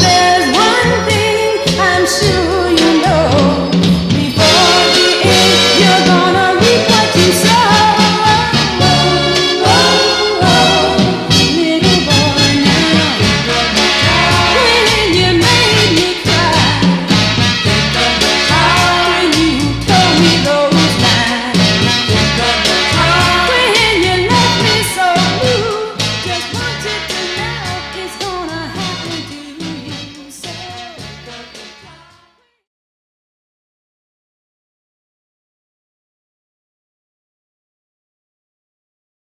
there's one thing I'm sure.